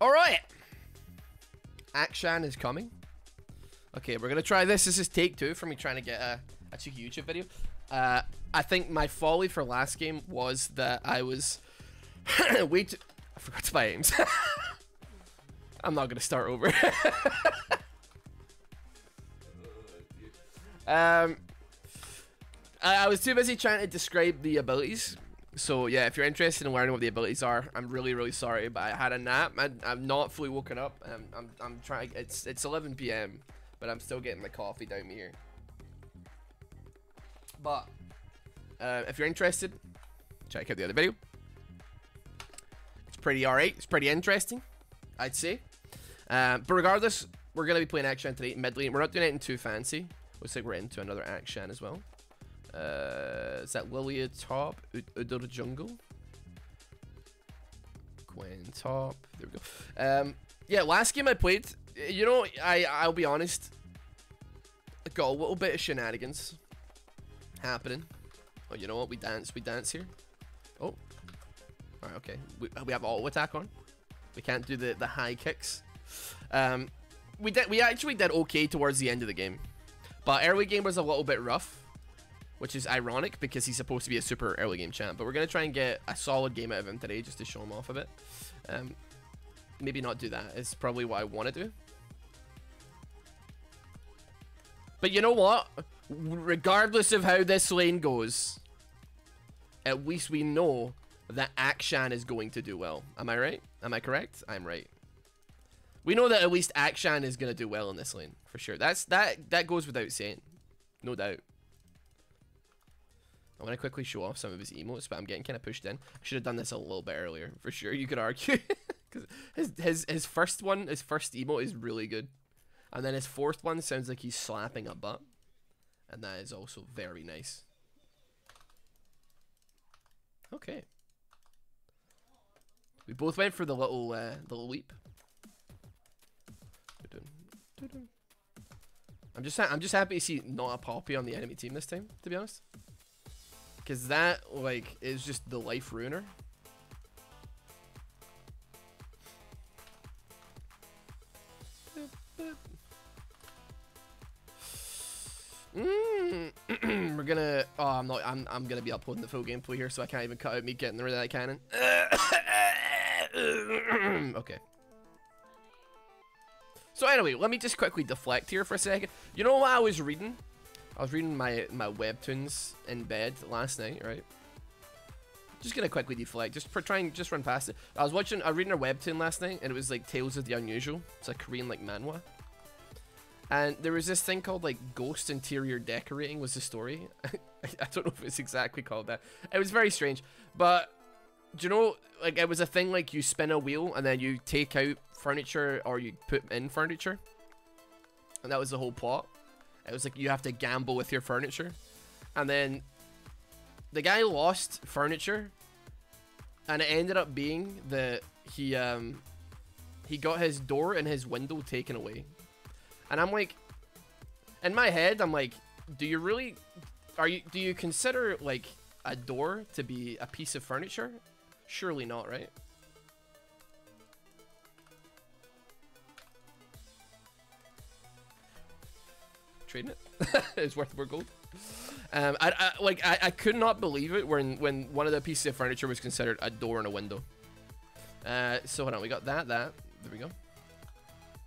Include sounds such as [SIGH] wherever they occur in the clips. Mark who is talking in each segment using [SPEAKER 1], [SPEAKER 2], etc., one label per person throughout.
[SPEAKER 1] All right. Akshan is coming. Okay, we're gonna try this. This is take two for me trying to get a, a YouTube video. Uh, I think my folly for last game was that I was [COUGHS] way too. I forgot to buy aims. [LAUGHS] I'm not gonna start over. [LAUGHS] um, I, I was too busy trying to describe the abilities. So yeah, if you're interested in learning what the abilities are, I'm really really sorry, but I had a nap. I, I'm not fully woken up. I'm I'm, I'm trying. It's it's 11 p.m. but I'm still getting the coffee down here. But uh, if you're interested, check out the other video. It's pretty alright. It's pretty interesting, I'd say. Um, but regardless, we're gonna be playing Akshan today mid lane. We're not doing anything too fancy. Looks like we're into another Akshan as well. Uh, is that Lillia top? Udyr jungle? Gwen top. There we go. Um, yeah, last game I played, you know, I, I'll be honest, I got a little bit of shenanigans happening. Oh, you know what? We dance. We dance here. Oh. Alright, okay. We, we have auto attack on. We can't do the, the high kicks. Um, we did. We actually did okay towards the end of the game. But early game was a little bit rough which is ironic because he's supposed to be a super early game champ. But we're going to try and get a solid game out of him today just to show him off a bit. Um, maybe not do that. It's probably what I want to do. But you know what? Regardless of how this lane goes, at least we know that Akshan is going to do well. Am I right? Am I correct? I'm right. We know that at least Akshan is going to do well in this lane, for sure. That's that that goes without saying. No doubt. I'm going to quickly show off some of his emotes, but I'm getting kind of pushed in. I should have done this a little bit earlier, for sure, you could argue. [LAUGHS] Because his, his, his first one, his first emote is really good. And then his fourth one sounds like he's slapping a butt. And that is also very nice. Okay. We both went for the little, uh, little leap. I'm just I'm just happy to see not a poppy on the enemy team this time, to be honest. Because that, like, is just the life ruiner. Mm. [CLEARS THROAT] We're gonna. Oh, I'm not. I'm. I'm gonna be uploading the full gameplay here, so I can't even cut out me getting rid of that cannon. [COUGHS] okay. So anyway, let me just quickly deflect here for a second. You know what I was reading? I was reading my my webtoons in bed last night, right? Just gonna quickly deflect, just for trying, just run past it. I was watching, I was reading a webtoon last night, and it was like Tales of the Unusual. It's a Korean like manhwa. And there was this thing called like ghost interior decorating was the story. [LAUGHS] I don't know if it's exactly called that. It was very strange, but do you know like it was a thing like you spin a wheel and then you take out furniture or you put in furniture, and that was the whole plot. It was like you have to gamble with your furniture. And then the guy lost furniture and it ended up being that he um he got his door and his window taken away. And I'm like in my head I'm like do you really are you do you consider like a door to be a piece of furniture? Surely not, right? Trading it. [LAUGHS] it's worth more gold. Um, I, I like I, I could not believe it when when one of the pieces of furniture was considered a door and a window. Uh, so hold on, we got that that there we go.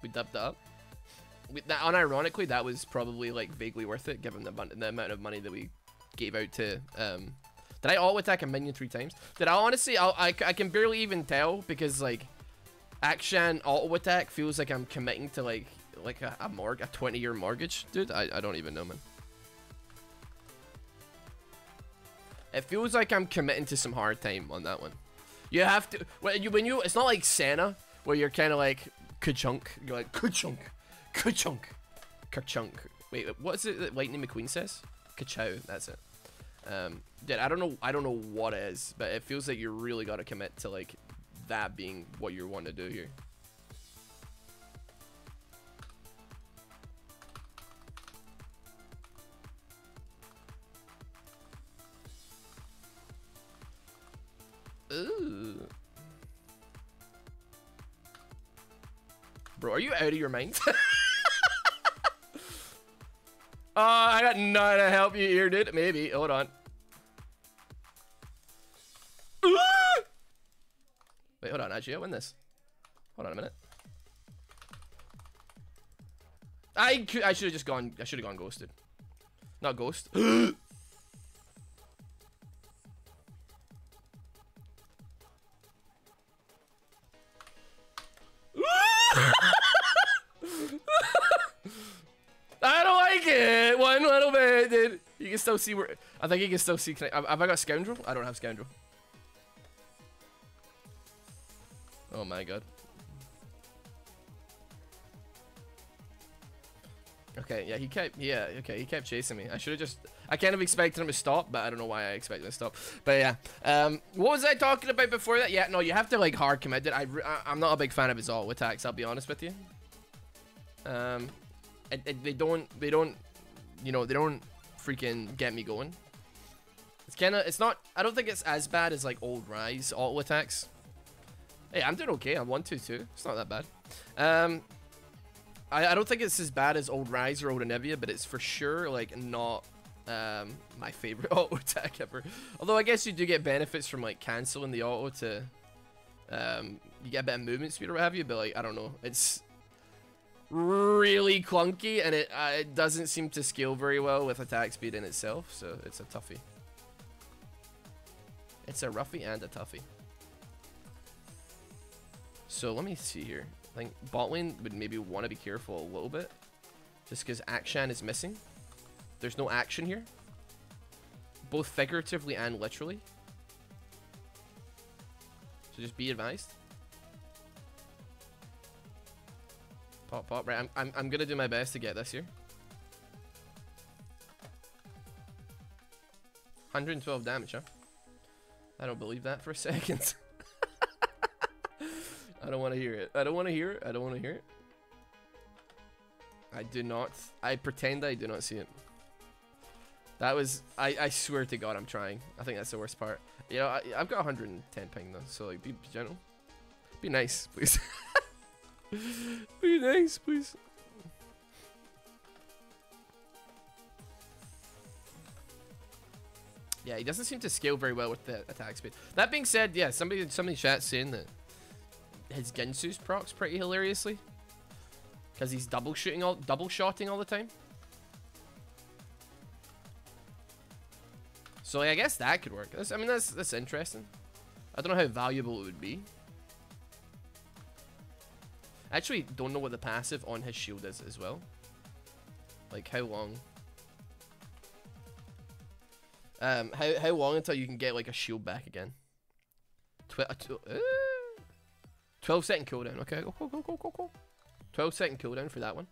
[SPEAKER 1] We dubbed that up. We, that unironically, that was probably like vaguely worth it given the the amount of money that we gave out to. Um, did I auto attack a minion three times? Did I honestly? I'll, I I can barely even tell because like, Akshan auto attack feels like I'm committing to like like a, a morg a 20 year mortgage? Dude I, I don't even know man. It feels like I'm committing to some hard time on that one. You have to when you when you it's not like Senna where you're kind of like ka-chunk you're like ka-chunk ka-chunk ka-chunk. Wait what is it that Lightning McQueen says? Ka-chow that's it. Um dude I don't know I don't know what it is but it feels like you really got to commit to like that being what you want to do here Ooh. Bro, are you out of your mind? Oh, [LAUGHS] I got none to help you here, dude. Maybe. Hold on. [GASPS] Wait, hold on. Actually, I win this. Hold on a minute. I I should have just gone. I should have gone ghosted. Not ghost. [GASPS] I don't like it. One little bit, dude. You can still see where. I think you can still see. Have, have I got scoundrel? I don't have scoundrel. Oh my god. Okay, yeah, he kept, yeah, okay, he kept chasing me. I should have just, I kind of expected him to stop, but I don't know why I expected him to stop. But yeah, um, what was I talking about before that? Yeah, no, you have to like hard commit it. I, I am not a big fan of his all attacks. I'll be honest with you. Um, they don't, they don't, you know, they don't freaking get me going. It's kind of, it's not, I don't think it's as bad as like old Ryze auto attacks. Hey, I'm doing okay. I'm 1-2-2. It's not that bad. Um, I, I don't think it's as bad as old Ryze or old Anivia, but it's for sure like not um, my favorite [LAUGHS] auto attack ever. Although I guess you do get benefits from like canceling the auto to um, you get of movement speed or what have you, but like I don't know, it's really clunky and it uh, it doesn't seem to scale very well with attack speed in itself, so it's a toughie. It's a roughie and a toughie. So let me see here. I think bot lane would maybe want to be careful a little bit. Just because Akshan is missing. There's no action here. Both figuratively and literally. So just be advised. Pop, pop. Right, I'm, I'm, I'm going to do my best to get this here. 112 damage, huh? I don't believe that for a [LAUGHS] second. I don't want to hear it. I don't want to hear it. I don't want to hear it. I do not. I pretend I do not see it. That was. I, I swear to God, I'm trying. I think that's the worst part. You know, I, I've got 110 ping though, so like, be, be gentle. Be nice, please. [LAUGHS] be nice, please. Yeah, he doesn't seem to scale very well with the attack speed. That being said, yeah, somebody somebody chat saying that his Guinsoo's procs pretty hilariously. Because he's double shooting all double shotting all the time. So like, I guess that could work. That's, I mean that's that's interesting. I don't know how valuable it would be. I actually don't know what the passive on his shield is as well. Like how long um, how, how long until you can get like a shield back again? Tw uh, uh 12 second cooldown. Okay, go, go, go, go, go, go. 12 second cooldown for that one.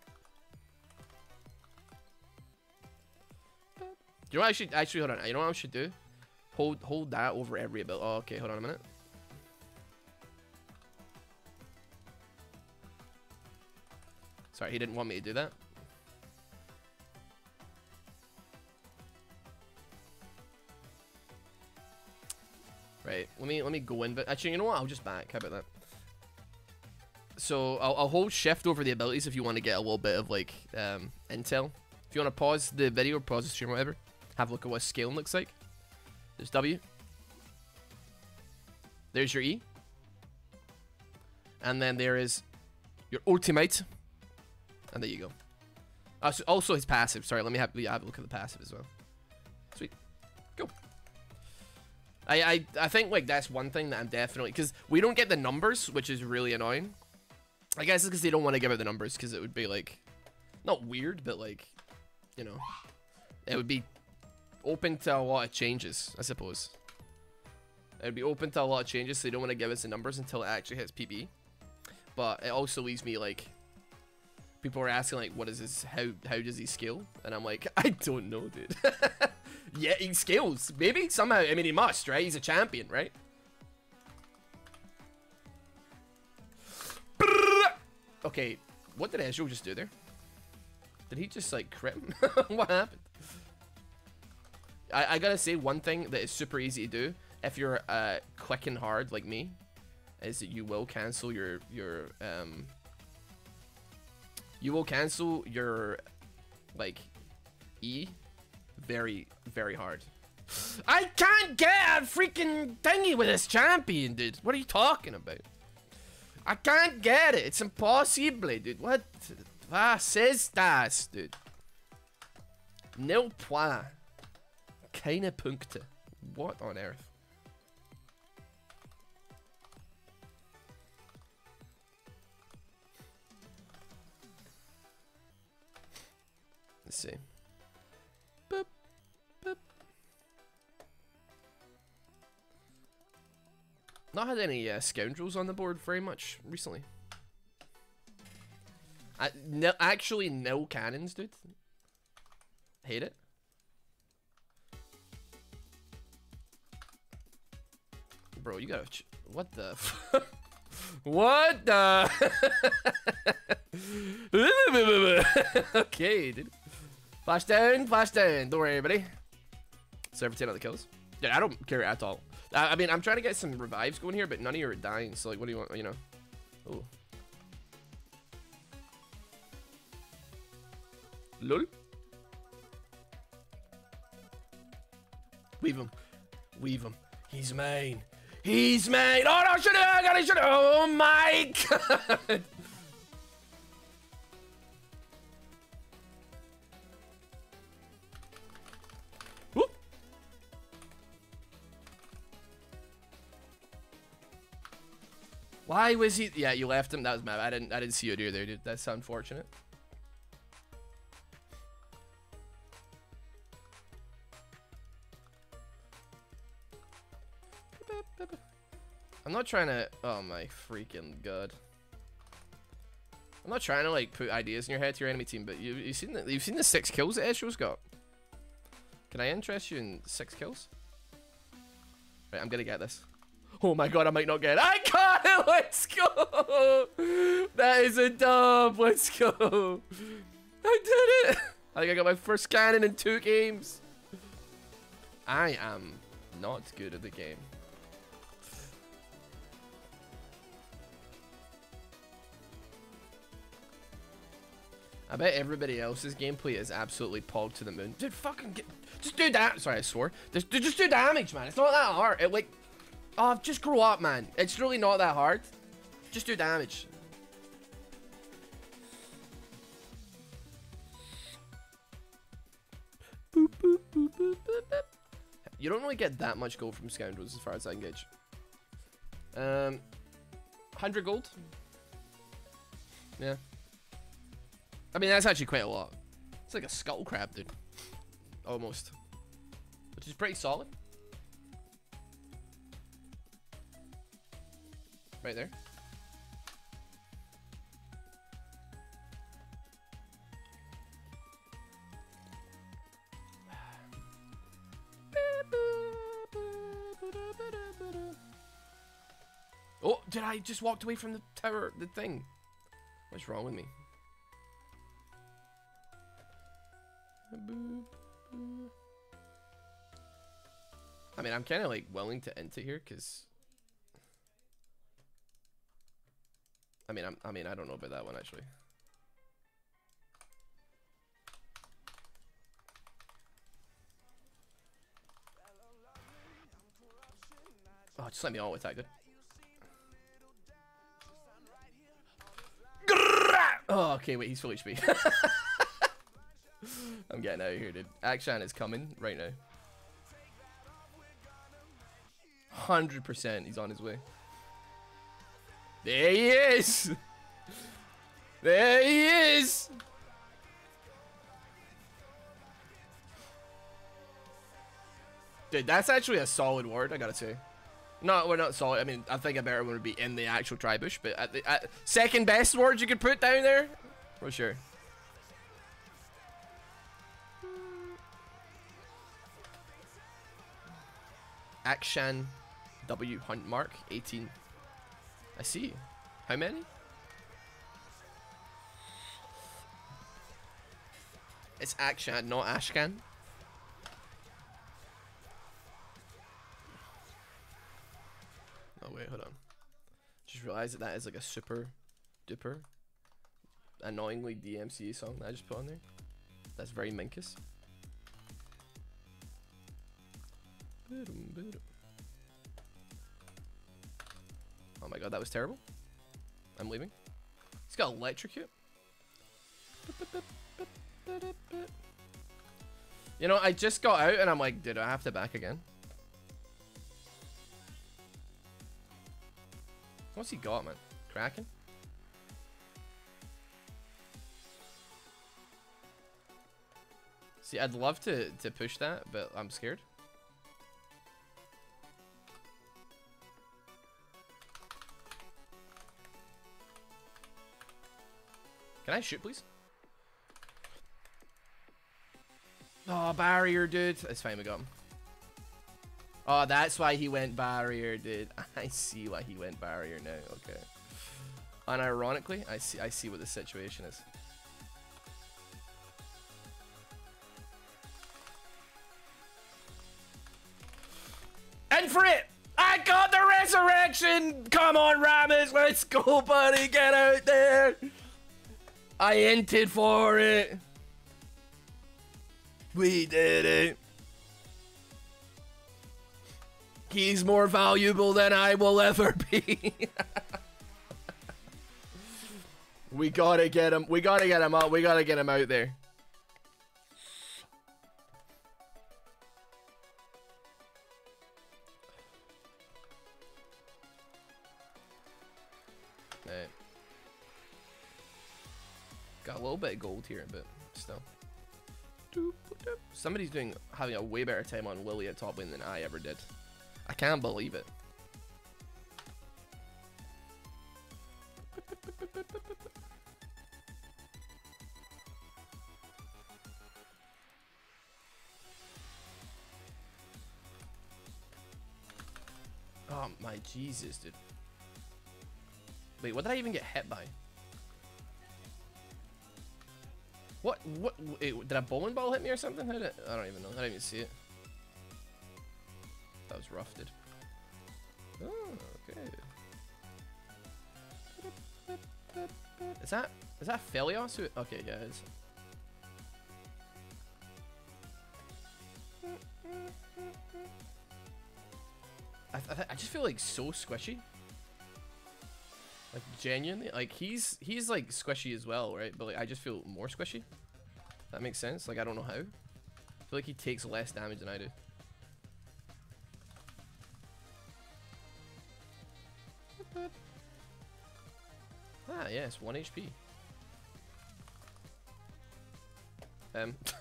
[SPEAKER 1] You know what I should actually hold on. You know what I should do? Hold hold that over every ability. Oh, okay, hold on a minute. Sorry, he didn't want me to do that. Right, let me let me go in, but actually, you know what? I'll just back. How about that? so I'll, I'll, hold shift over the abilities if you want to get a little bit of like um, intel. If you want to pause the video or pause the stream whatever, have a look at what scaling looks like. There's W. There's your E. And then there is your ultimate. And there you go. Uh, so also his passive. Sorry, let me have, have a look at the passive as well. Sweet. Go. I, I, I think like that's one thing that I'm definitely because we don't get the numbers, which is really annoying. I guess it's because they don't want to give out the numbers because it would be like, not weird, but like, you know, it would be open to a lot of changes, I suppose. It would be open to a lot of changes, so they don't want to give us the numbers until it actually hits PB. But it also leaves me like, people are asking like, what is this, how, how does he scale? And I'm like, [LAUGHS] I don't know, dude. [LAUGHS] yeah, he scales, maybe, somehow, I mean, he must, right? He's a champion, right? Okay, what did Ezreal just do there? Did he just like crit? [LAUGHS] what happened? I, I gotta say one thing that is super easy to do if you're uh, quick and hard like me is that you will cancel your your um You will cancel your like E very very hard. I can't get a freaking thingy with this champion, dude. What are you talking about? I can't get it. It's impossible, dude. What? Was ist das, dude? Nil point. Keine Punkte. What on earth? Let's see. Boop, boop. Not had any uh, scoundrels on the board very much recently. I, no, actually, no cannons, dude. Hate it. Bro, you gotta. what the? [LAUGHS] what the? [LAUGHS] [LAUGHS] okay, dude. Flash down, flash down. Don't worry, buddy. Serve 10 of the kills. Yeah, I don't care at all. I, I mean, I'm trying to get some revives going here, but none of you are dying. So, like, what do you want? You know? Oh. Lol. Weave him. Weave him. He's mine. He's mine. Oh no, should have. I got it. Oh my [LAUGHS] god. Why was he? Yeah, you left him. That was mad. I didn't. I didn't see you do there, dude. That's unfortunate. I'm not trying to. Oh my freaking god. I'm not trying to like put ideas in your head to your enemy team, but you you've seen the you've seen the six kills that Esho's got. Can I interest you in six kills? Right, I'm gonna get this. Oh my god, I might not get it. I got it! [LAUGHS] Let's go! That is a dub! Let's go! I did it! I think I got my first cannon in two games. I am not good at the game. I bet everybody else's gameplay is absolutely pogged to the moon. Dude, fucking get, just do that. Sorry, I swore. Just, just do damage, man. It's not that hard. It like, oh, just grow up, man. It's really not that hard. Just do damage. Boop, boop, boop, you don't really get that much gold from scoundrels, as far as I can gauge. Um, 100 gold. Yeah. I mean, that's actually quite a lot. It's like a skull crab, dude. Almost. Which is pretty solid. Right there. Oh, did I just walked away from the tower, the thing? What's wrong with me? I mean, I'm kind of like willing to enter here because. I mean, I'm, I mean, I don't know about that one actually. Oh, just let me all attack good. Oh, okay, wait, he's full HP. [LAUGHS] I'm getting out of here, dude. Akshan is coming right now. 100% he's on his way. There he is! [LAUGHS] There he is! Dude, that's actually a solid ward, I gotta say. No, we're not solid. I mean, I think a better one would be in the actual tribush, but at the at second best ward you could put down there, for sure. Akshan W Hunt Mark 18. I see. How many? It's Akshan, not Ashkan. Oh wait, hold on. Just realized that that is like a super duper annoyingly DMCA song that I just put on there. That's very Minkus. Oh my god, that was terrible. I'm leaving. He's got electrocute. You know, I just got out and I'm like, did I have to back again? What's he got, man? Kraken? See, I'd love to, to push that, but I'm scared. Can I shoot, please? Oh, barrier, dude. It's fine, we got him. Oh, that's why he went barrier, dude. [LAUGHS] I see why he went barrier now. Okay. Unironically, I see I see what the situation is. And for it! I got the resurrection! Come on, Rammus, let's go, buddy, get out there! I entered for it! We did it! He's more valuable than I will ever be. [LAUGHS] we gotta get him. We gotta get him out. We gotta get him out there. Bit of gold here, but still. Somebody's doing having a way better time on Lillia at top lane than I ever did. I can't believe it. Oh my Jesus, dude. Wait, what did I even get hit by? What? What? Wait, did a bowling ball hit me or something? I don't even know. I didn't even see it. That was rough, dude. Oh, okay. Is that is that Phelios? Who, okay, guys. I, I, I just feel like so squishy. Genuinely, like he's he's like squishy as well, right? But like I just feel more squishy. That makes sense. Like I don't know how. I feel like he takes less damage than I do. Ah, yes, 1 HP. Um. [LAUGHS]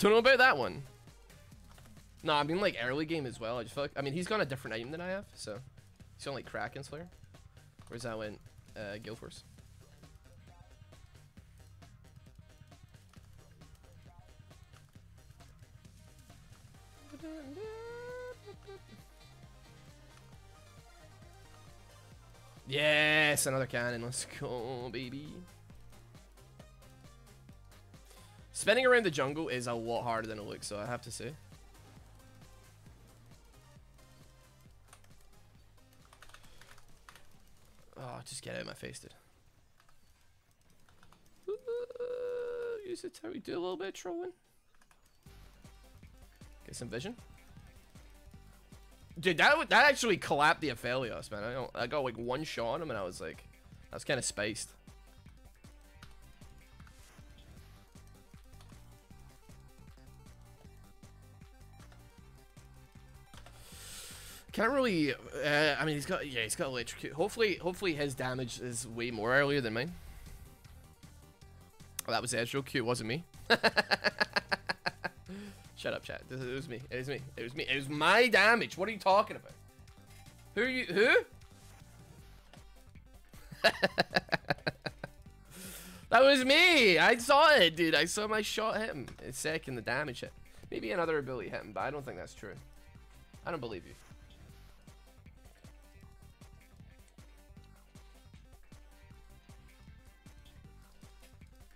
[SPEAKER 1] Don't know about that one. No, I mean like early game as well. I just feel like I mean he's got a different item than I have, so he's on like Kraken Slayer. Where's that went? Uh, Gale Force. Yes, another cannon. Let's go, baby. Spinning around the jungle is a lot harder than it looks, so I have to say. Oh, just get out of my face, dude. use it to do a little bit of trolling. Get some vision. Dude, that that actually collapsed the Aphelios, man. I, don't, I got like one shot on him and I was like, I was kind of spaced. Can't really. Uh, I mean, he's got yeah, he's got electrocute. Hopefully, hopefully his damage is way more earlier than mine. Oh, that was Ezreal. Cute, wasn't me. [LAUGHS] Shut up, chat. It was me. It was me. It was me. It was my damage. What are you talking about? Who are you? Who? [LAUGHS] that was me. I saw it, dude. I saw my shot hit him. It's second the damage hit. Maybe another ability hit him, but I don't think that's true. I don't believe you.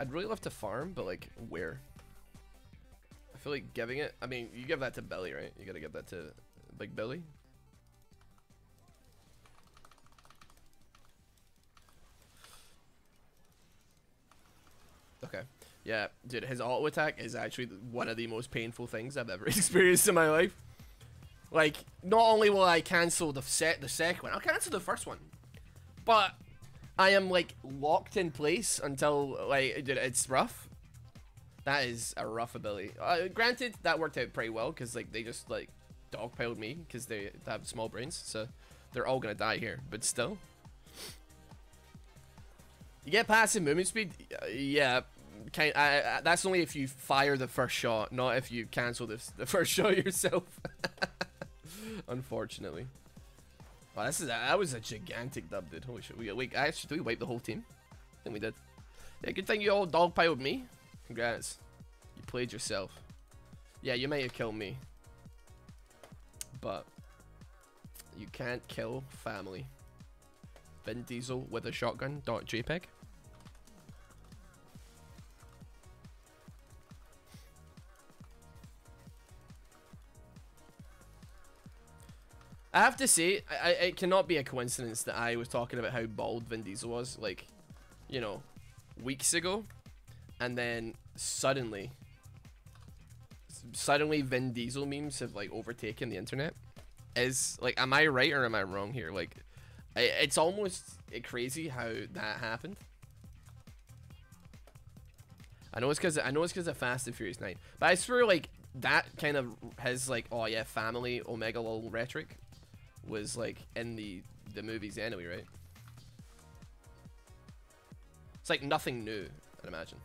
[SPEAKER 1] I'd really love to farm, but like, where? I feel like giving it. I mean, you give that to Belly, right? You gotta give that to Big Billy. Okay. Yeah, dude, his auto attack is actually one of the most painful things I've ever [LAUGHS] experienced in my life. Like, not only will I cancel the set the second one, I'll cancel the first one. But I am like locked in place until like it's rough. That is a rough ability. Uh, granted, that worked out pretty well because like they just like dogpiled me because they, they have small brains, so they're all gonna die here. But still, you get passive movement speed. Uh, yeah, kind. I, I, that's only if you fire the first shot, not if you cancel this the [LAUGHS] first shot yourself. [LAUGHS] Unfortunately. Wow, this is that was a gigantic dub, dude. Holy shit. We wait, actually, did we wipe the whole team? I think we did. Yeah, good thing you all dogpiled me. Congrats. You played yourself. Yeah, you may have killed me. But you can't kill family. Vin Diesel with a shotgun. Dot JPEG. I have to say, I, I, it cannot be a coincidence that I was talking about how bald Vin Diesel was, like, you know, weeks ago, and then suddenly, suddenly Vin Diesel memes have like overtaken the internet. Is like, am I right or am I wrong here? Like, it's almost crazy how that happened. I know it's because I know it's because of Fast and Furious 9, but I swear like that kind of has like oh yeah family Omega lol rhetoric was like in the the movies anyway, right? It's like nothing new, I'd imagine.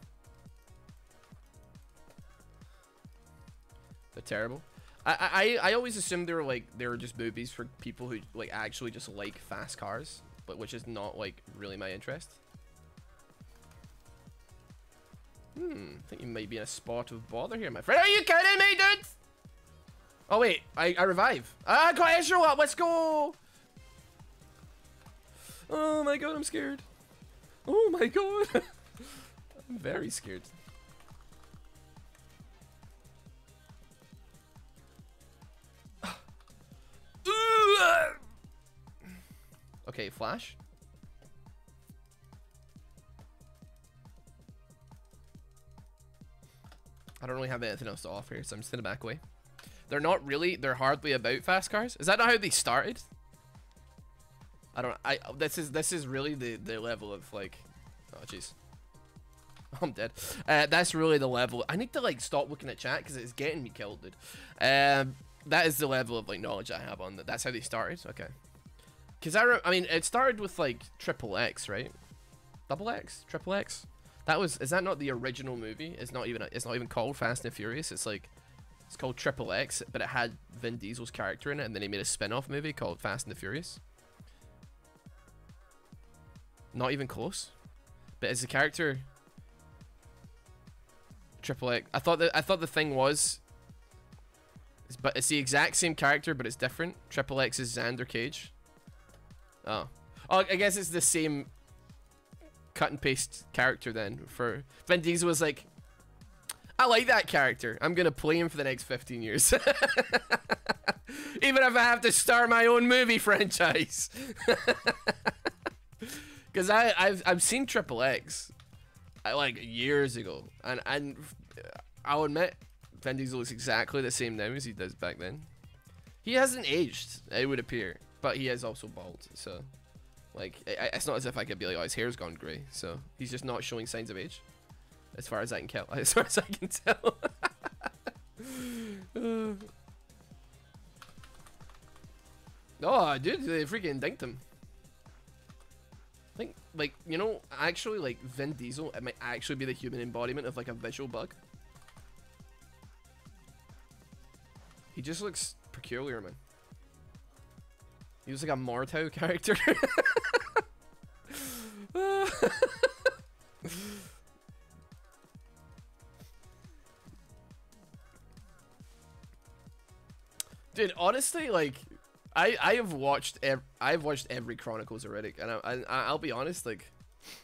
[SPEAKER 1] They're terrible. I, I I always assumed they were like they were just movies for people who like actually just like fast cars, but which is not like really my interest. Hmm, I think you might be in a spot of bother here, my friend. Are you kidding me, dude? Oh wait, I, I revive. Ah, got Ezreal. Let's go. Oh my god, I'm scared. Oh my god. [LAUGHS] I'm very scared. [SIGHS] okay, flash. I don't really have anything else to offer here, so I'm just gonna back away. They're not really, they're hardly about fast cars. Is that not how they started? I don't, I, this is, this is really the, the level of like, oh jeez. [LAUGHS] I'm dead. Uh, that's really the level. I need to like stop looking at chat because it's getting me killed, dude. Um, that is the level of like knowledge I have on that. That's how they started. Okay. Cause I, I mean, it started with like triple X, right? Double X, triple X. That was. Is that not the original movie? It's not even. It's not even called Fast and Furious. It's like it's called Triple X, but it had Vin Diesel's character in it, and then he made a spin-off movie called Fast and the Furious. Not even close. But as a character, Triple X. I thought that I thought the thing was, but it's the exact same character, but it's different. Triple X is Xander Cage. Oh, oh, I guess it's the same cut and paste character then. For Vin Diesel was like, I like that character. I'm to play him for the next 15 years. [LAUGHS] Even if I have to start my own movie [LAUGHS] franchise. [LAUGHS] Because I've, I've seen Triple X I, like years ago. And, and I'll admit, Vin Diesel looks exactly the same now as he does back then. He hasn't aged, it would appear. But he is also bald, so... Like, it's not as if I could be like, oh, his hair's gone grey. So, he's just not showing signs of age. As far as I can tell. [LAUGHS] As far as I can tell. oh, dude, they freaking dinked him. I think, like, you know, actually, like, Vin Diesel, it might actually be the human embodiment of, like, a visual bug. He just looks peculiar, man. He was like a Mortau [LAUGHS] character. [LAUGHS] Dude, honestly, like, I I have watched ev I've watched every Chronicles of Riddick, and I, I I'll be honest, like,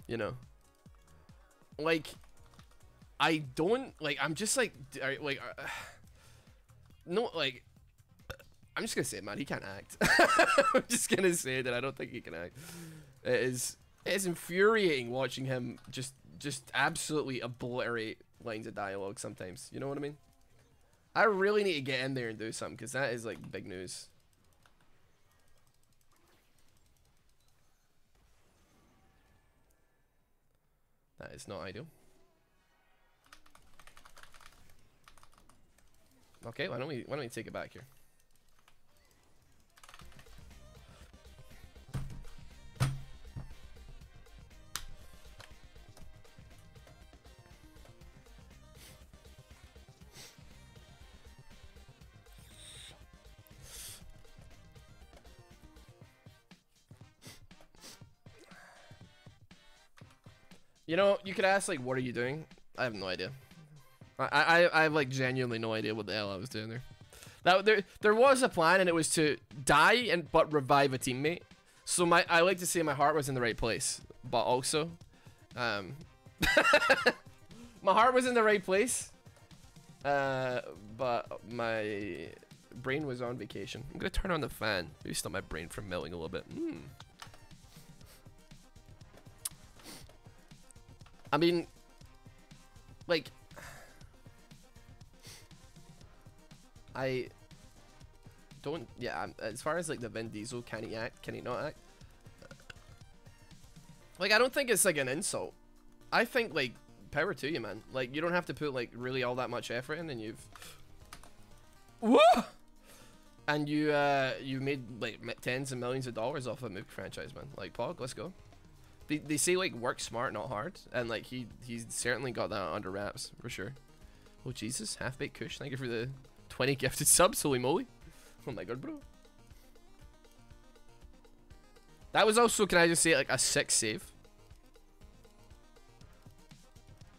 [SPEAKER 1] you know, like, I don't like. I'm just like, like, uh, [SIGHS] no, like. I'm just gonna say, man, he can't act. [LAUGHS] I'm just gonna say that I don't think he can act. It is, it is infuriating watching him just, just absolutely obliterate lines of dialogue sometimes. You know what I mean? I really need to get in there and do something because that is like big news. That is not ideal. Okay, why don't we why don't we take it back here? You know, you could ask like, "What are you doing?" I have no idea. I I I have like genuinely no idea what the hell I was doing there. That there there was a plan and it was to die and but revive a teammate. So my I like to say my heart was in the right place, but also, um, [LAUGHS] my heart was in the right place. Uh, but my brain was on vacation. I'm gonna turn on the fan. Maybe stop my brain from melting a little bit. Mm. I mean, like, I don't. Yeah, as far as like the Vin Diesel, can he act? Can he not act? Like, I don't think it's like an insult. I think like power to you, man. Like, you don't have to put like really all that much effort in, and you've. Whoa! And you uh you made like tens of millions of dollars off a movie franchise, man. Like, Pog, let's go. They, they say like work smart, not hard, and like he he's certainly got that under wraps for sure. Oh Jesus, half baked Kush, thank you for the 20 gifted subs, holy moly! Oh my god, bro. That was also, can I just say, like a six save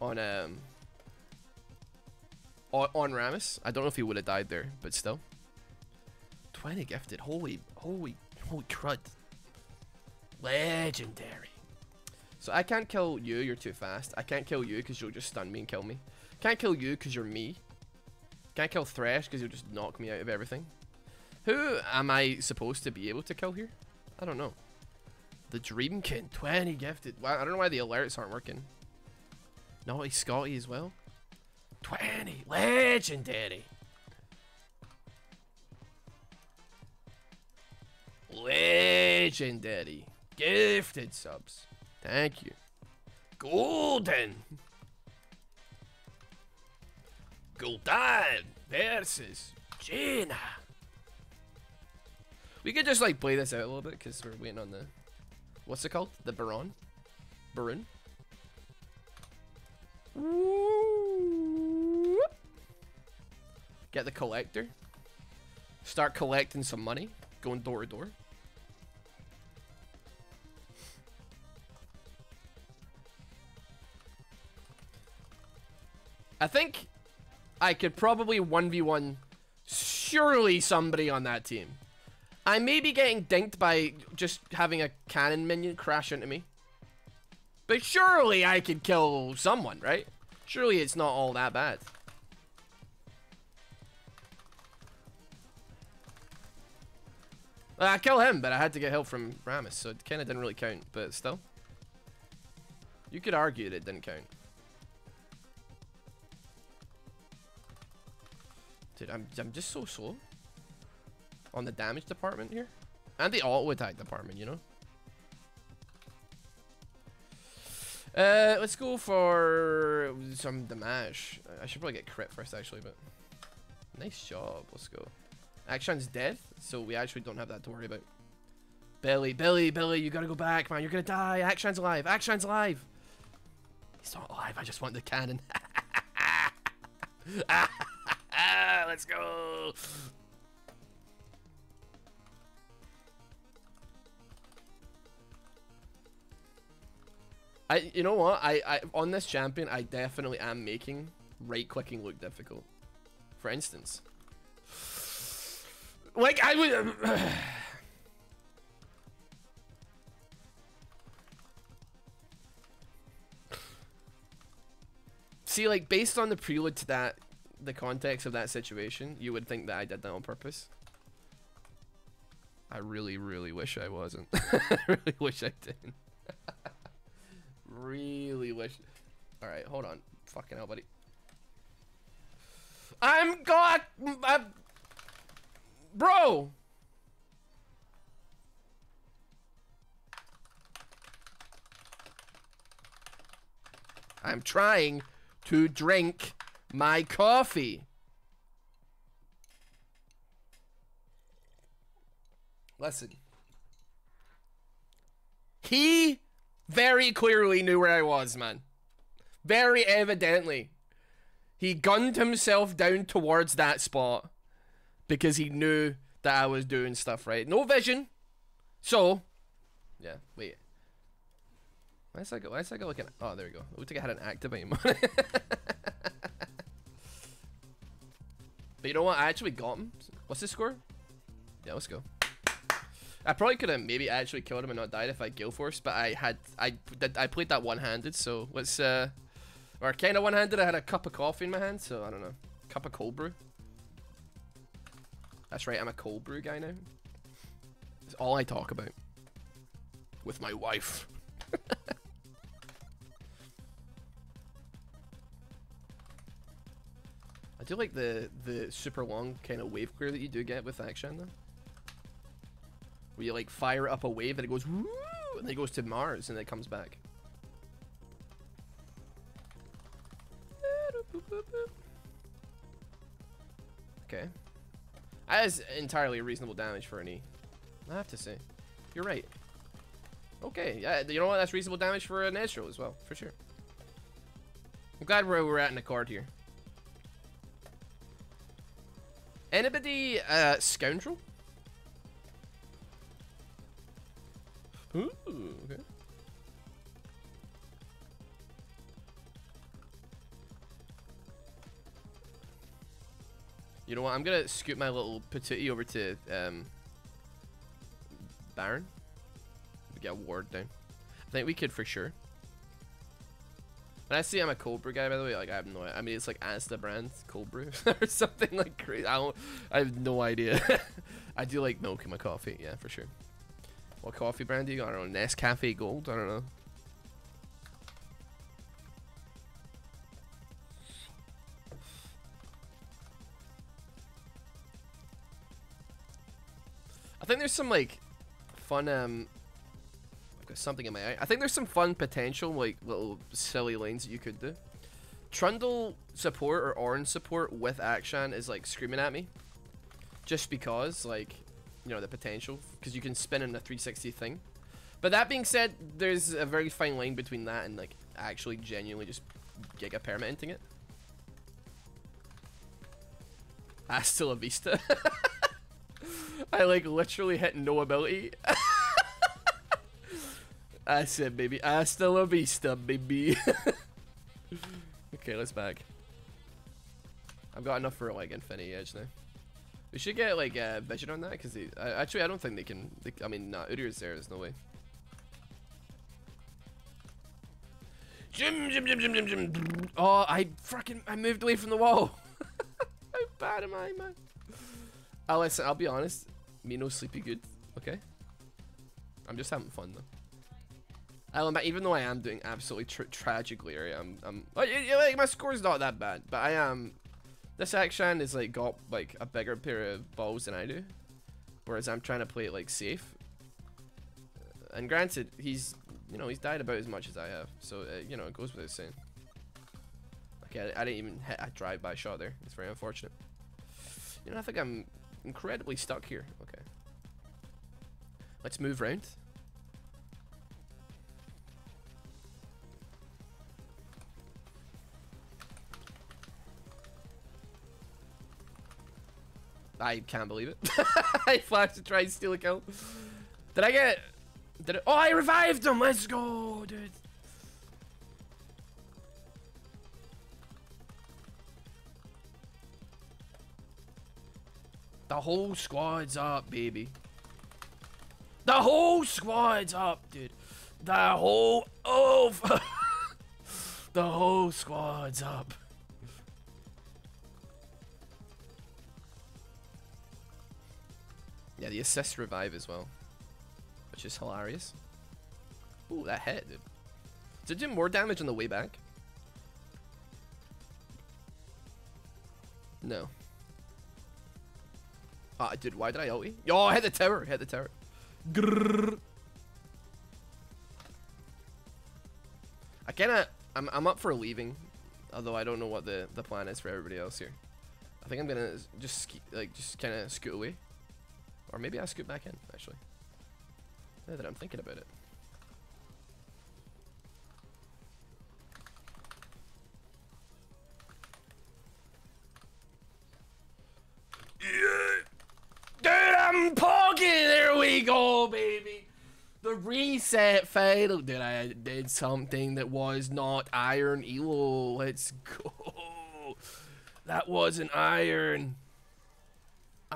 [SPEAKER 1] on um on, on Rammus. I don't know if he would have died there, but still. 20 gifted, holy holy holy crud! Legendary. So I can't kill you, you're too fast. I can't kill you because you'll just stun me and kill me. Can't kill you because you're me. Can't kill Thresh because you'll just knock me out of everything. Who am I supposed to be able to kill here? I don't know. The Dreamkin, 20 gifted. I don't know why the alerts aren't working. Naughty Scotty as well. 20, legendary. Legendary. Gifted subs. Thank you. Golden. Gul'dan versus Jaina. We could just like play this out a little bit because we're waiting on the what's it called? The Baron? Baron? Get the collector. Start collecting some money. Going door to door. I think I could probably 1v1 surely somebody on that team. I may be getting dinked by just having a cannon minion crash into me. But surely I could kill someone, right? Surely it's not all that bad. I kill him, but I had to get help from Rammus, so it kind of didn't really count, but still. You could argue that it didn't count. Dude, I'm, I'm just so slow. On the damage department here. And the auto attack department, you know? Uh, let's go for some damage. I should probably get crit first, actually, but... Nice job. Let's go. Akshan's dead, so we actually don't have that to worry about. Billy, Billy, Billy, you gotta go back, man. You're gonna die. Akshan's alive. Akshan's alive. He's not alive. I just want the cannon. [LAUGHS] Let's go. I, you know what? I, I, on this champion, I definitely am making right-clicking look difficult. For instance, like I would. [SIGHS] See, like based on the prelude to that, the context of that situation, you would think that I did that on purpose. I really, really wish I wasn't. [LAUGHS] I really wish I didn't. [LAUGHS] really wish. All right, hold on. Fucking hell, buddy. I'm God. I'm, bro. I'm trying to drink my coffee. Listen. He very clearly knew where I was, man. Very evidently. He gunned himself down towards that spot because he knew that I was doing stuff right. No vision. So, yeah, wait. Why is go? Why is go looking? Oh, there we go. It looked like I had an activate [LAUGHS] but you know what? I actually got him. What's the score? Yeah, let's go. I probably could have maybe actually killed him and not died if I Galeforce, but I had I I played that one-handed, so let's uh or kind of one-handed. I had a cup of coffee in my hand, so I don't know. Cup of cold brew. That's right, I'm a cold brew guy now. It's all I talk about. With my wife. Do like the the super long kind of wave clear that you do get with Akshan though. Where you like fire up a wave and it goes woo, and then it goes to Mars and then it comes back. Okay. That is entirely reasonable damage for an E. I have to say. You're right. Okay, yeah, you know what? That's reasonable damage for a Astro as well, for sure. I'm glad where we're at in the card here. Anybody, uh, Scoundrel? Ooh, okay. You know what? I'm gonna scoot my little patootie over to um, Baron. Get a ward down. I think we could for sure. When I see I'm a cold brew guy, by the way, like I have no. I mean, it's like Asta brand cold brew [LAUGHS] or something like crazy. I don't. I have no idea. [LAUGHS] I do like milk in my coffee. Yeah, for sure. What coffee brand do you got? I don't know. Nescafe Gold? I don't know. I think there's some like fun um something in my eye. I think there's some fun potential like little silly lanes that you could do. Trundle support or orange support with Akshan is like screaming at me. Just because like you know, the potential because you can spin in a 360 thing. But that being said, there's a very fine line between that and like actually genuinely just giga permanenting it. Hasta la vista. [LAUGHS] I like literally hit no ability. [LAUGHS] I said baby, hasta la vista, baby. [LAUGHS] okay, let's back. I've got enough for like Infinity Edge now. We should get like uh, vision on that because actually I don't think they can. They, I mean, nah, Udyr's there. There's no way. Jim, Jim, Jim, Jim, Jim, Jim. Oh, I fucking I moved away from the wall. [LAUGHS] How bad am I, man? I'll listen. I'll be honest. Me no sleepy good. Okay. I'm just having fun though. I'll even though I am doing absolutely tra tragically, I'm, I'm, like, my score's not that bad, but I am this Akshan is like got like a bigger pair of balls than I do. Whereas I'm trying to play it like safe. And granted, he's, you know, he's died about as much as I have. So, uh, you know, it goes without saying. Okay, I, I didn't even hit a drive-by shot there. It's very unfortunate. You know, I think I'm incredibly stuck here. Okay. Let's move around. I can't believe it. [LAUGHS] I flashed to try and steal a kill. Did I get... Did it... Oh, I revived him! Let's go, dude. The whole squad's up, baby. The whole squad's up, dude. The whole... Oh... [LAUGHS] The whole squad's up. Yeah, the assess revive as well. Which is hilarious. Ooh, that hit, dude. Did it do more damage on the way back? No. Ah, dude, why did I ulti? Yo, I hit the tower, hit the tower. Grrr. I kinda, I'm, I'm up for leaving, although I don't know what the, the plan is for everybody else here. I think I'm gonna just, like, just kinda scoot away. Or maybe I'll scoot back in, actually. Now that I'm thinking about it. Yeah. Dude, I'm poking! There we go, baby! The reset fatal. Did I did something that was not iron elo. Let's go. That wasn't iron.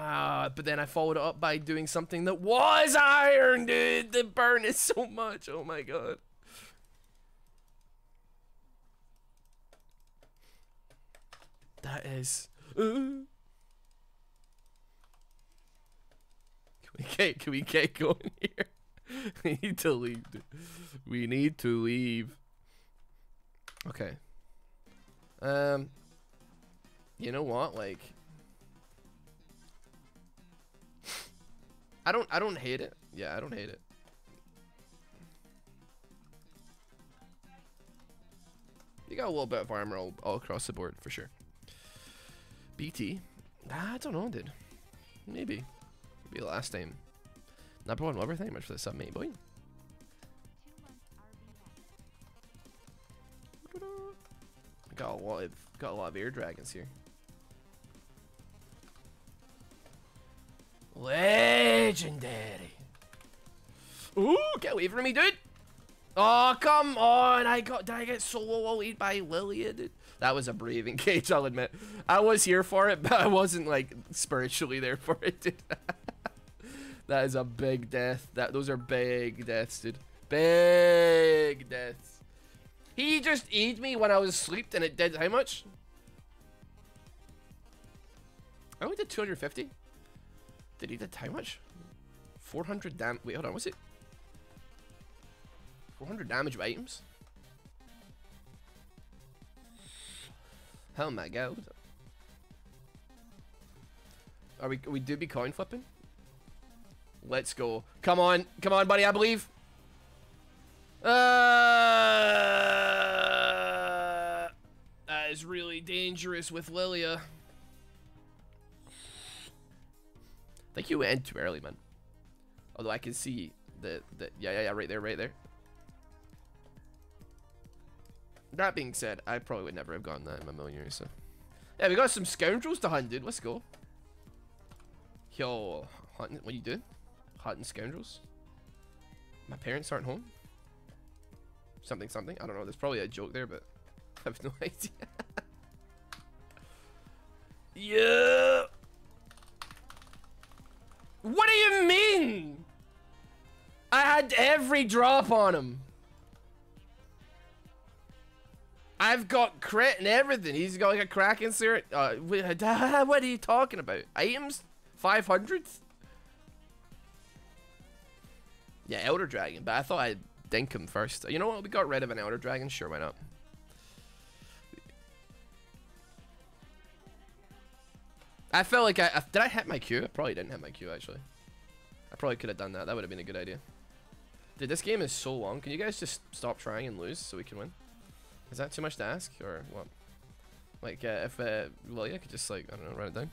[SPEAKER 1] Uh, but then I followed it up by doing something that was iron, dude. The burn is so much. Oh my god. That is. Can we get can we get going here? [LAUGHS] we need to leave. Dude. We need to leave. Okay. Um. You know what? Like. I don't I don't hate it. Yeah, I don't hate it. You got a little bit of armor all, all across the board for sure. BT. I don't know, dude. Maybe. Maybe last name. Number one Weber, thank you much for the sub, mate, boy. Got a lot of got a lot of air dragons here. Legendary. Ooh, get away from me, dude. Oh, come on. I got, did I get solo ulted by Lillia, dude? That was a brave engage, [LAUGHS] I'll admit. I was here for it, [LAUGHS] but I wasn't, like, spiritually there for it, dude. [LAUGHS] that is a big death. That Those are big deaths, dude. Big deaths. He just ate me when I was asleep, and it did how much? I only did 250. Did he did how much? 400 dam- wait, hold on, was it? 400 damage of items? Oh my god. Are we, we do be coin flipping? Let's go. Come on, come on, buddy, I believe. Uh, that is really dangerous with Lillia. Think you end too early, man. Although I can see the, the yeah, yeah, yeah, right there, right there. That being said, I probably would never have gotten that in my million years, so. Yeah, we got some scoundrels to hunt, dude. Let's go. Yo, hunting, what are you doing? Hunting scoundrels? My parents aren't home? Something, something. I don't know. There's probably a joke there, but [LAUGHS] I have no [LAUGHS] idea. yeah. What do you mean? I had every drop on him. I've got crit and everything. He's got like a crack insert. Uh, [LAUGHS] what are you talking about? Items? 500? Yeah, Elder Dragon, but I thought I'd dink him first. You know what? We got rid of an Elder Dragon. Sure, why not? I felt like I, did I hit my Q? I probably didn't hit my Q actually. I probably could have done that. That would have been a good idea. Dude, this game is so long. Can you guys just stop trying and lose so we can win? Is that too much to ask or what? Like uh, if uh, Lillia could just like I don't know write it down.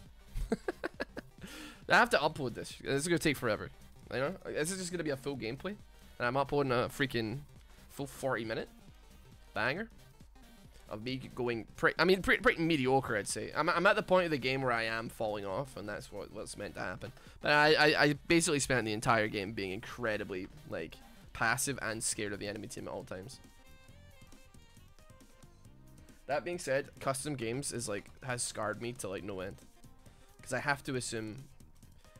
[SPEAKER 1] [LAUGHS] I have to upload this. This is gonna take forever. You know, this is just gonna be a full gameplay, and I'm uploading a freaking full 40 minute banger of me going pretty, I mean, pretty, pretty mediocre, I'd say. I'm, I'm at the point of the game where I am falling off, and that's what, what's meant to happen. But I, I, I basically spent the entire game being incredibly, like, passive and scared of the enemy team at all times. That being said, custom games is, like, has scarred me to, like, no end. Because I have to assume...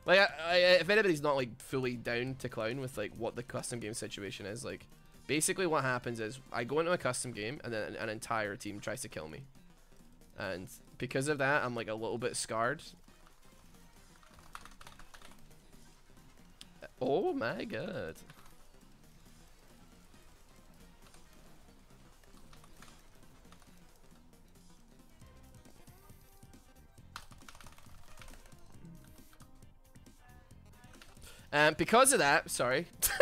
[SPEAKER 1] Like, I, I, if anybody's not, like, fully down to clown with, like, what the custom game situation is, like, Basically, what happens is I go into a custom game and then an entire team tries to kill me, and because of that, I'm like a little bit scarred. Oh my god. Um, because of that, sorry. [LAUGHS]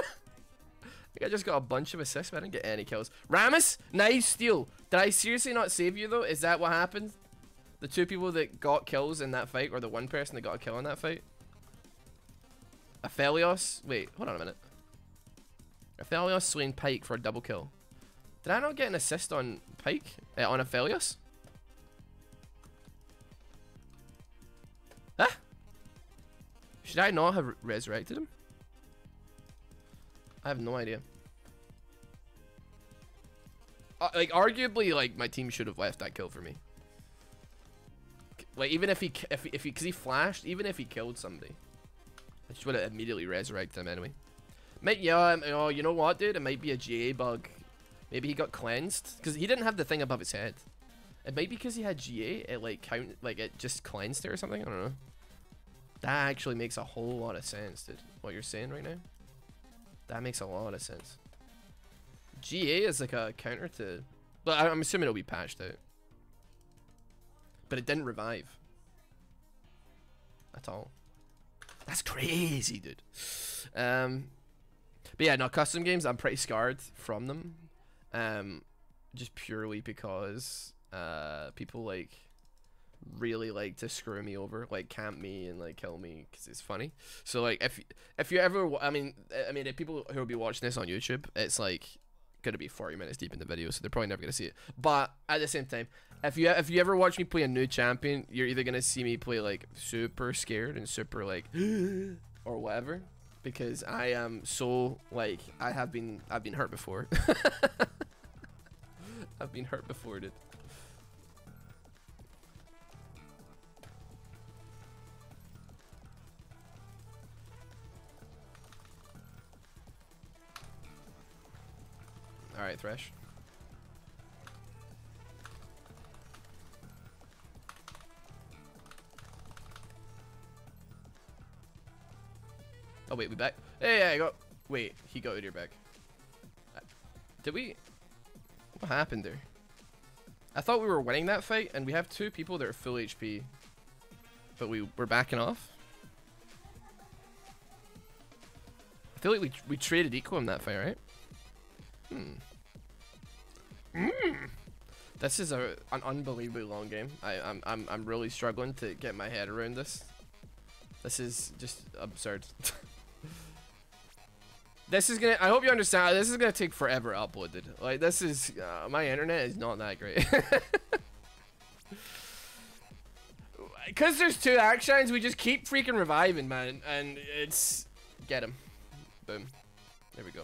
[SPEAKER 1] I just got a bunch of assists, but I didn't get any kills. Rammus, nice steal. Did I seriously not save you though? Is that what happened? The two people that got kills in that fight, or the one person that got a kill in that fight? Aphelios? Wait, hold on a minute. Aphelios slain Pyke for a double kill. Did I not get an assist on Pyke? Uh, on Aphelios? Huh? Should I not have resurrected him? I have no idea. Uh, like, arguably, like, my team should have left that kill for me. Like, even if he, if he, if he, because he flashed, even if he killed somebody. I just would have immediately resurrected him anyway. Might, yeah, um, oh, you know what, dude? It might be a GA bug. Maybe he got cleansed. Because he didn't have the thing above his head. It might be because he had GA, it, like, count, like, it just cleansed it or something. I don't know. That actually makes a whole lot of sense, dude. What you're saying right now. That makes a lot of sense. GA is like a counter to... But I'm assuming it'll be patched out. But it didn't revive. At all. That's crazy, dude. Um, but yeah, no, custom games, I'm pretty scarred from them. Um, just purely because uh, people like really like to screw me over, like camp me and like kill me because it's funny. So like if if you ever, I mean, I mean, if people who will be watching this on YouTube, it's like gonna be 40 minutes deep in the video, so they're probably never gonna see it. But at the same time, if you if you ever watch me play a new champion, you're either gonna see me play like super scared and super like [GASPS] or whatever, because I am so like I have been I've been hurt before. [LAUGHS] I've been hurt before, dude. Alright, Thresh. Oh wait, we back? Hey, I got. Wait, he got your back. Uh, did we? What happened there? I thought we were winning that fight, and we have two people that are full HP, but we we're backing off. I feel like we we traded equal in that fight, right? Hmm. Mm. This is a an unbelievably long game. I I'm I'm I'm really struggling to get my head around this. This is just absurd. [LAUGHS] this is gonna. I hope you understand. This is gonna take forever uploaded. Like this is uh, my internet is not that great. [LAUGHS] Because there's two Akshans, we just keep freaking reviving, man. And it's... Get him. Boom. There we go.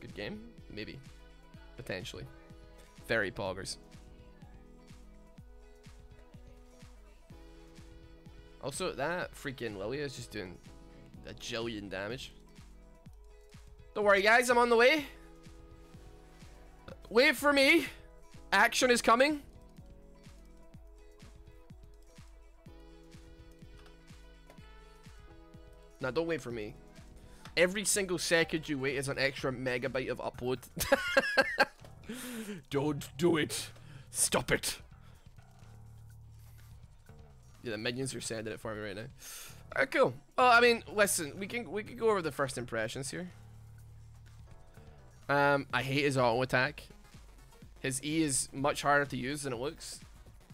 [SPEAKER 1] Good game? Maybe. Potentially. Very poggers. Also, that freaking Lillia is just doing a jillion damage. Don't worry, guys. I'm on the way. Wait for me. Akshan is coming. Now, don't wait for me. Every single second you wait is an extra megabyte of upload. [LAUGHS] don't do it. Stop it. Yeah, the minions are sending it for me right now. Alright, cool. Well, I mean, listen, we can we can go over the first impressions here. Um, I hate his auto attack. His E is much harder to use than it looks.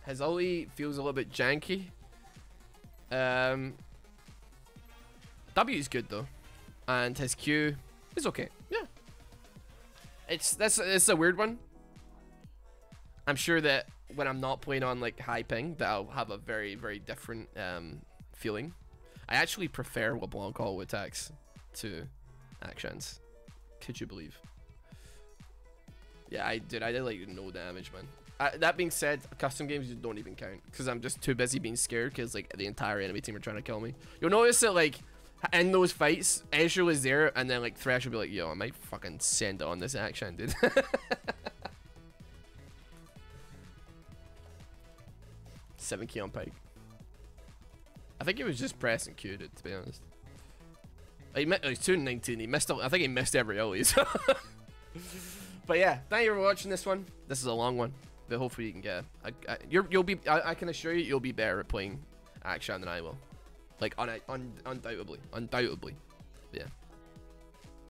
[SPEAKER 1] His ulti feels a little bit janky. Um, W is good though, and his Q is okay. Yeah, it's that's it's a weird one. I'm sure that when I'm not playing on like high ping, that I'll have a very very different um, feeling. I actually prefer LeBlanc auto attacks to Akshan's. Could you believe? Yeah, I did. I did like no damage, man. Uh, that being said, custom games don't even count because I'm just too busy being scared because like the entire enemy team are trying to kill me. You'll notice that like in those fights, Ezra was there, and then like Thresh would be like, "Yo, I might fucking send on this Akshan, dude." [LAUGHS] Seven key on Pyke. I think he was just pressing Q, dude, to be honest. He mi- oh, he's 219. He missed. I think he missed every ulti. So. [LAUGHS] but yeah, thank you for watching this one. This is a long one, but hopefully you can get. You're, you'll be. I, I, can assure you, you'll be better at playing Akshan than I will. Like un, un, undoubtedly, undoubtedly.